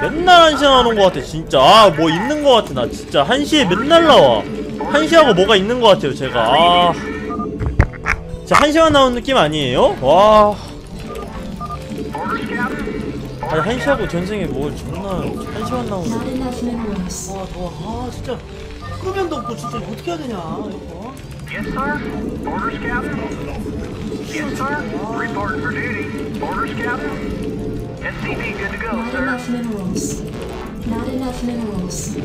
맨날 1시에 나오는 것 같아 진짜 아 뭐 있는 것 같아 나 진짜 1시에 맨날 나와 1시하고 뭐가 있는 것 같아요 제가 아 진짜 1시간 나오는 느낌 아니에요? 와. 아니 1시하고 전생에 뭘 존나 1시간 나오는 enough minerals. 아아 진짜 끄면도 없고 진짜 어떻게 해야 되냐 이거 Yes, sir. Orders, Captain. Yes, sir. Reporting for duty. Orders, Captain. SCV good to go, Not sir. enough minerals. Not enough minerals.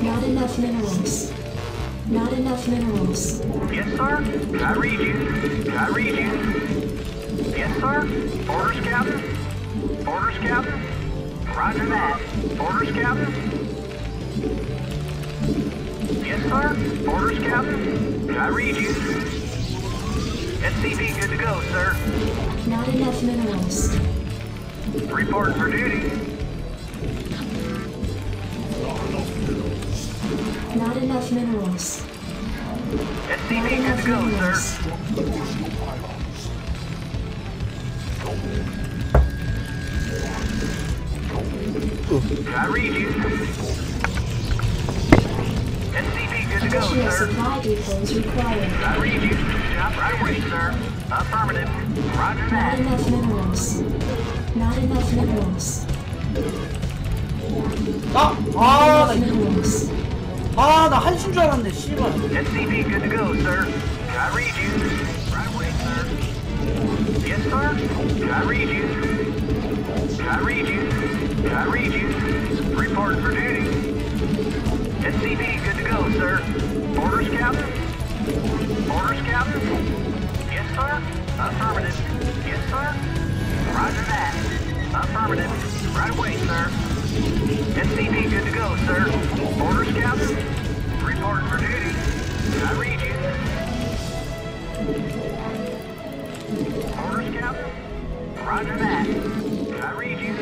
Not enough minerals. Not enough minerals. Yes, sir. I read you. I read you. Yes, sir. Orders, Captain. Orders, Captain. Roger that. Orders, Captain. Yes, sir. Orders, Captain. I read you. SCV good to go, sir. Not enough minerals. Reporting for duty. Not enough minerals. SCV good to go, minerals. sir. I read you. SCV good to go, Additional sir. supply depots required. I read you. Job right away, sir. Affirmative. Roger Not enough minerals. Not enough minerals. 아아나 Minerals. 아나 한신 줄 알았네 씨발 SCP good to go, sir. I read you. Right away, sir. Yes, sir. I read you. I read you. I read you. Reporting for duty. SCP good to go, sir. Orders, Captain. Orders, Captain. Yes, sir. Affirmative. Yes, sir. Roger that. Affirmative. Right away, sir. SCV good to go, sir. Orders, Captain. Reporting for duty. I read you. Orders, Captain. Roger that. I read you.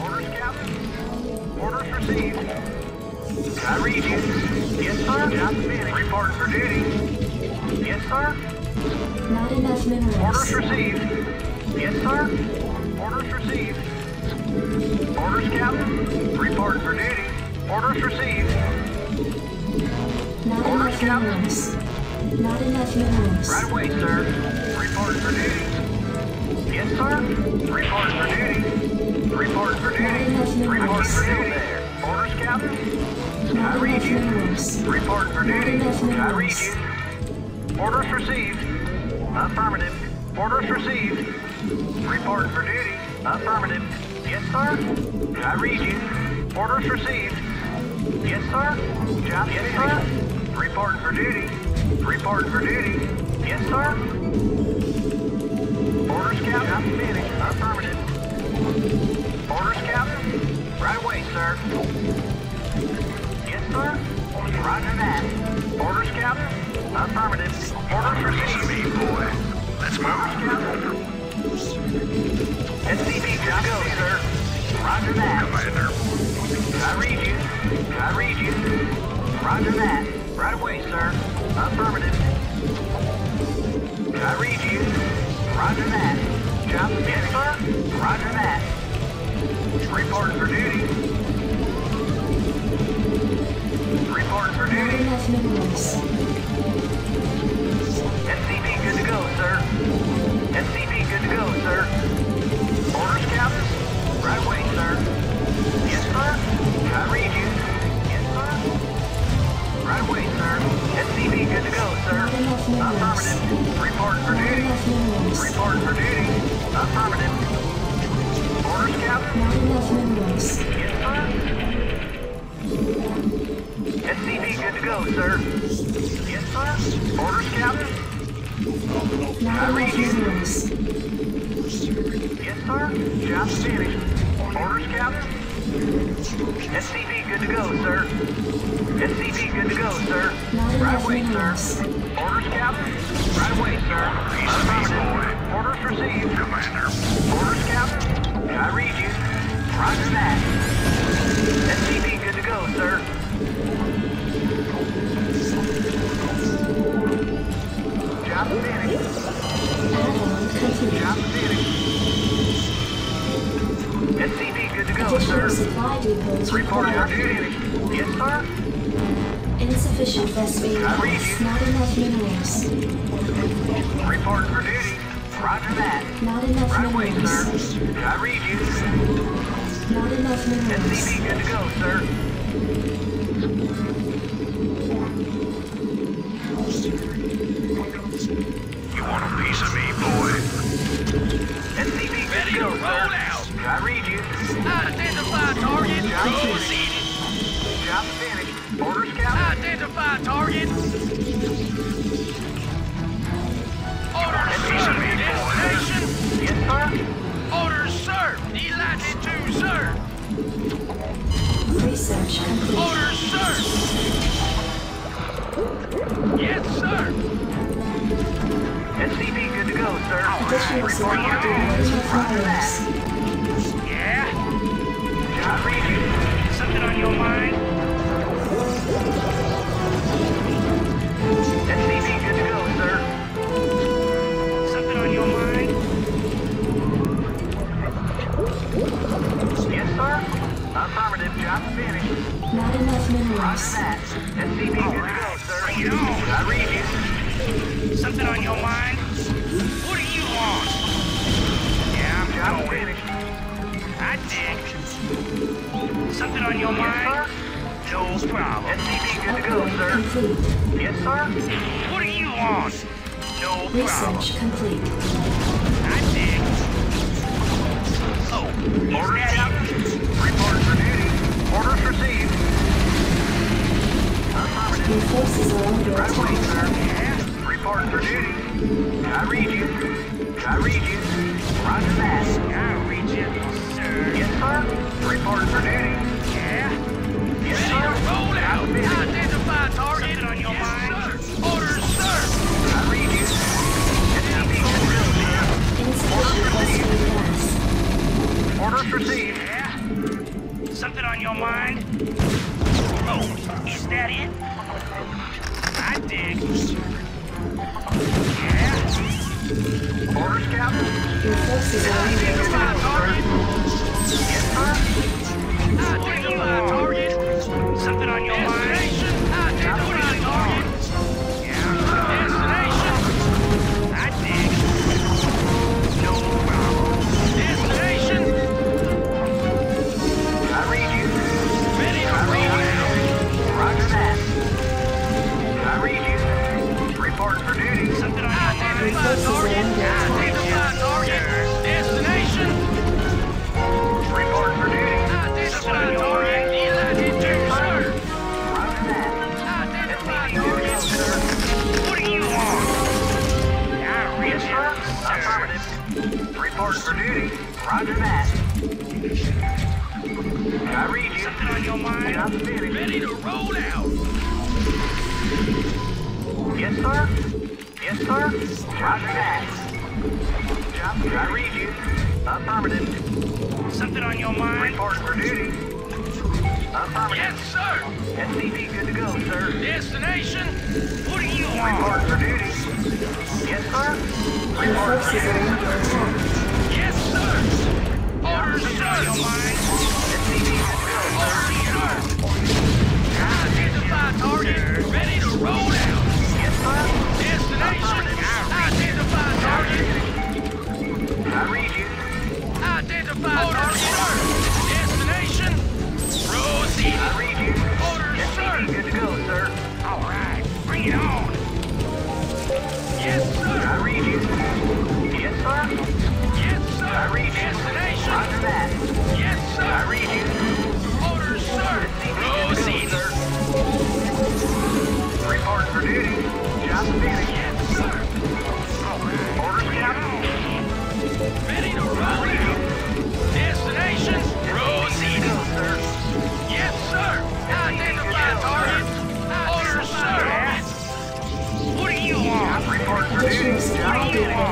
Orders, Captain. Orders received. I read you. Yes, sir. Job finished. Reporting for duty. Yes, sir. Not enough Orders received. Yes, sir. Orders received. Orders, Captain. Reporting for duty. Orders received. Not Orders, enough Captain. minerals. Not enough minerals. Right away, sir. Reporting for duty. Yes, sir. Reporting for duty. Reporting for duty. Reporting for duty. Orders, Captain. I Not read you. Reporting for duty. I read you. Orders received. Affirmative. Orders received. Reporting for duty. Affirmative. Yes, sir. I read you. Orders received. Yes, sir. Job yes, sir. Reporting for duty. Reporting for duty. Yes, sir. Orders, Captain. I'm finished. Affirmative. Orders, Captain. Right away, sir. Yes, sir. Roger that. Orders, Captain. Affirmative. Orders received. Me, boy. Let's move. SCV good to go, sir. Roger that. Commander. I read you. I read you. Roger that. Right away, sir. Affirmative. I read you. Roger that. Job yes, sir. Roger that. Reporting for duty. Reporting for Not duty. SCV good to go, sir. Affirmative. Reporting for duty. Reporting for duty. Affirmative. Orders, Captain? Yes, sir. SCV good to go, sir. Yes, sir. Orders, Captain? Not read you. Yes, sir. Job finished. Orders, Captain? SCV good to go, sir. SCV good to go, sir. Right away, sir. Orders, Captain? Right away, sir. Affirmative. Orders received. Commander. Orders, Captain? I read you. Roger that. SCV good to go, sir. Job finished. Job finished. SCV good to go, sir. Additional supply depots Reporting for required. duty. Yes, sir. Insufficient gas. Not enough minerals. Reporting for duty. Roger that. Not enough Right away, minerals. sir. I read you. Not enough minerals. SCV good to go, sir. You want a piece of me, boy? Sir. Additional Reporting supply for duty. depots Roger required. that. Yeah. I read. Something on your mind? SCV good to go, sir. Something on your mind? Yes, sir. Affirmative. Job finished. Not enough Roger minerals. that. SCV good to go, sir. Bring on. I read you. Something on your mind? Want? Yeah, I'm going. I dig. Something on your mind? No problem. SCV good to go, sir. complete. Yes, sir. What do you want? No problem. Research complete. I dig. Oh, Orders, for duty. Orders received. Forces are under Right away, sir. Yeah? Report for duty. I read you. I read you. Roger that. Your forces are target. Something on your mind? Report for duty. Roger that. I read you. Something on your mind? Job finished. Ready to roll out. Yes, sir. Yes, sir. Roger that. Job, I read you. Affirmative. Something on your mind? Report for duty. Affirmative. Yes, sir. SCV good to go, sir. Destination? What do you want? Report for duty. Yes, sir. Your forces are duty. under attack. Yes, sir. Orders. Your sir. Orders, sir. Identify target. Ready to roll out. Yes, sir. Destination? Identify target.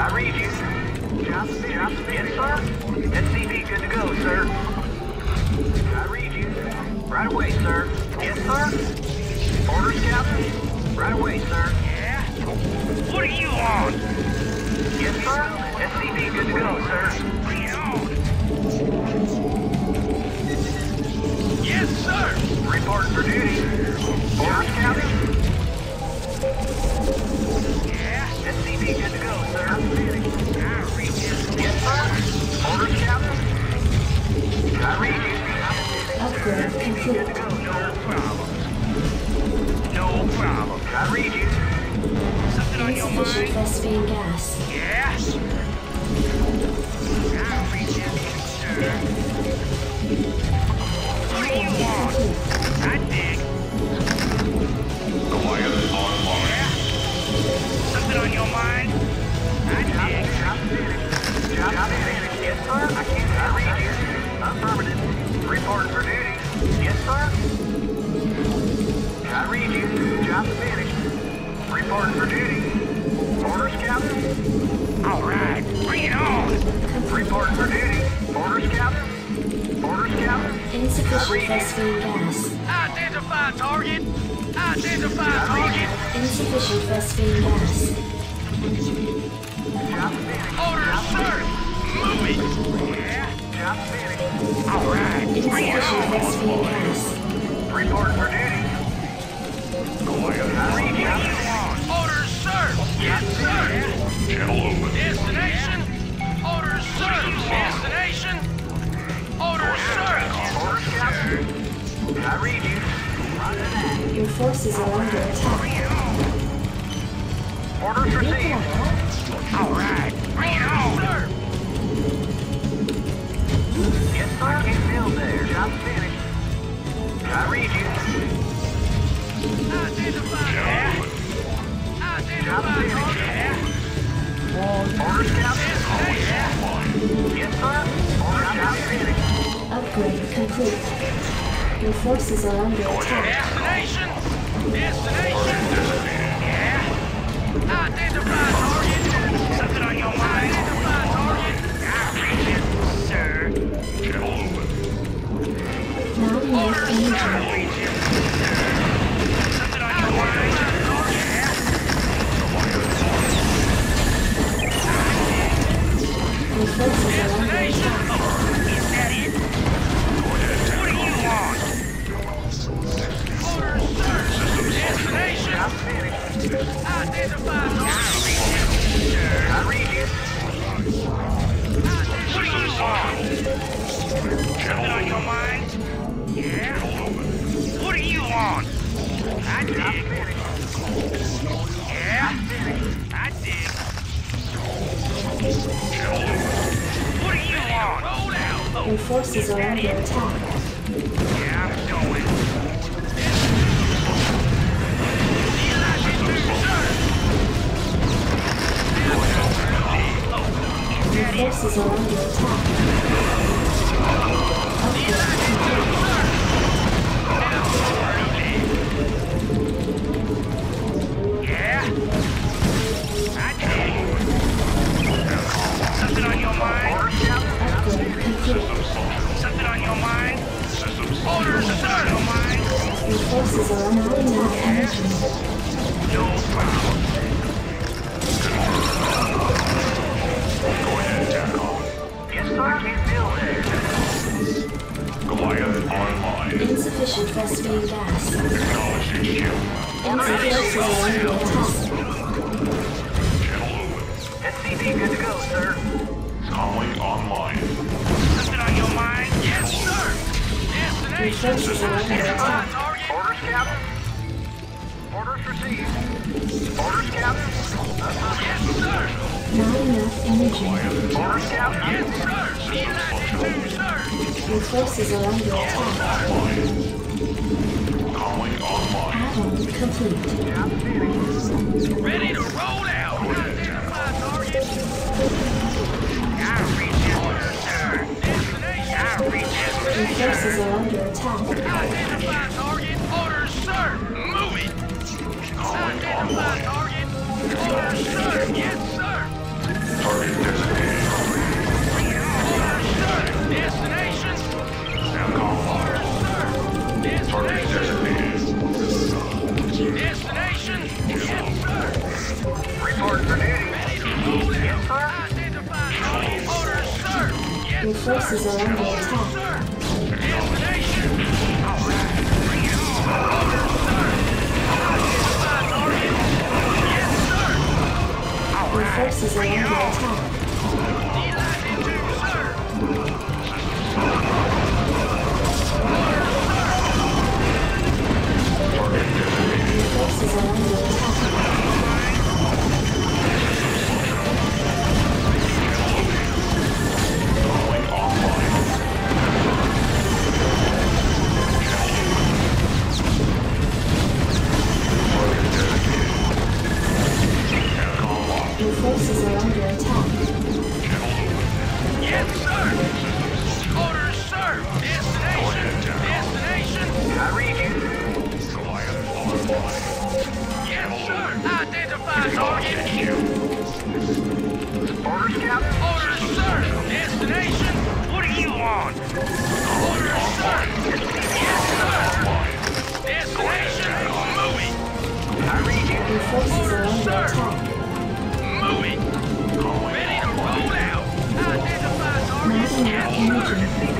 I read you. Job speed, job spin, sir. SCV good to go, sir. I read you. Right away, sir. Yes, sir. Orders, Captain. Right away, sir. Yeah? What are you on? Vespene gas. Identify target! Identify target! Insufficient vespene gas. Order, sir! Move it! Yeah. Alright, Insufficient vespene gas. Report for duty. Go ahead, Orders, sir! Yes, sir! Channel open. Destination I read you. Your forces are under attack. Orders received. All right. Reload. Sir. Yes, sir. I can build there. Job finished. I read you. Identify. Yeah. Identify. Yeah. Orders captured. Oh, yeah. Yes, sir. Orders captured. Upgrade complete. Your forces are under attack. Destination! Destination! Yeah? Identify target! Something on your mind? Identify target! I it, sir. Now. American forces are under attack. Yeah, forces are under attack. Orders asserted! Your forces are under commission. No problem. forces are under attack. Calling online. Add-on complete. Ready to roll out! Identify target! Our forces are under attack. enemy forces are under attack. Enemy forces are under attack. Forces are under attack. Eyes. Orders, Captain? Orders, sir. Destination? What are you on? Orders, sir. Yes, sir. Destination? Movie. I read sir. Movie. Ready to roll out. Identify target.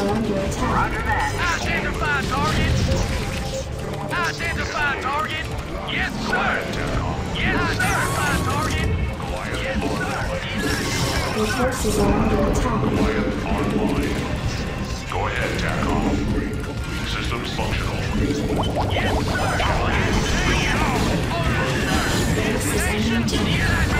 still under attack. Roger that. Identify target. Identify target. Yes, sir. Yes, sir. Identify target. Your forces are under attack. Online. Go ahead, TACOM. Systems functional. Yes, sir. Yes, sir. Yes, sir. Yes, sir. Yes, sir.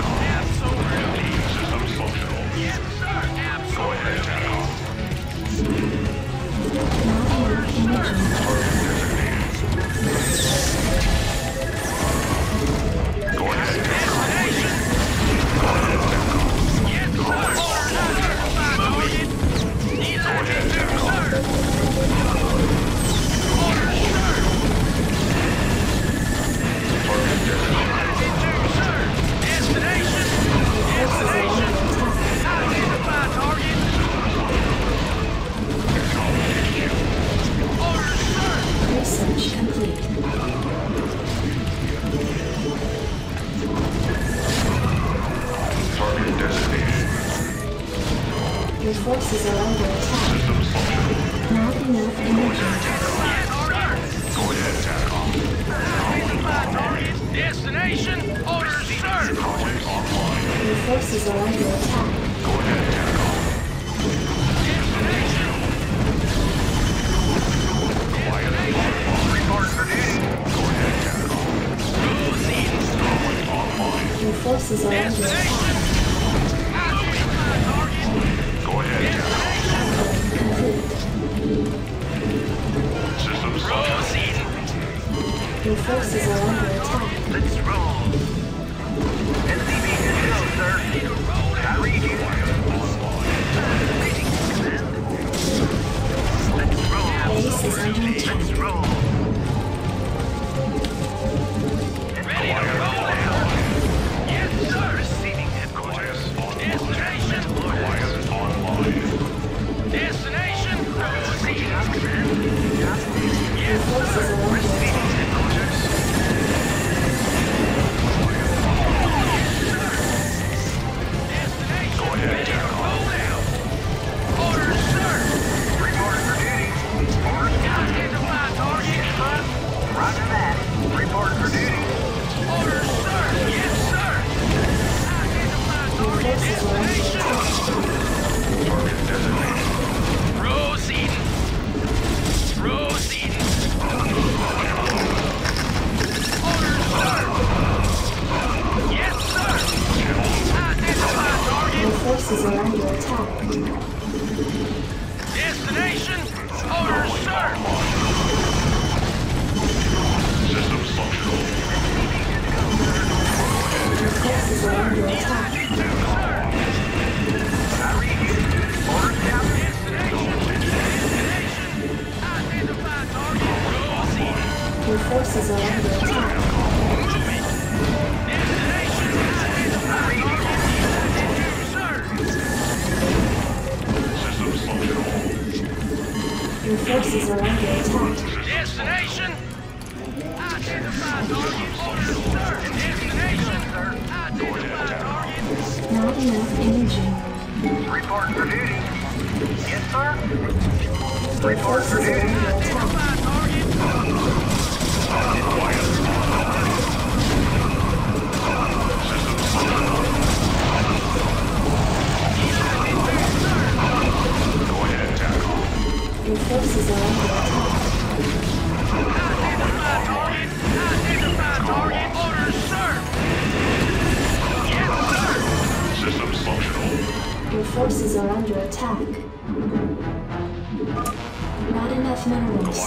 Yeah, forces are under attack. Not enough energy. Go ahead, Destination, orders, sir. Your forces are under attack. Report for duty. Your forces are under attack. Complete. Systems Your forces are under attack. Let's roll. Destination. Identify target. Orders, sir. Destination. Identify target. Not enough energy. Report for duty. Yes, sir. Report for duty. Forces are under attack. Not enough minerals.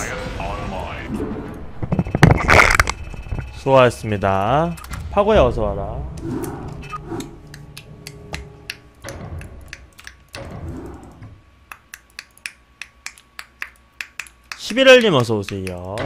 수고하셨습니다. 파고야 어서 와라. (11월님) 어서 오세요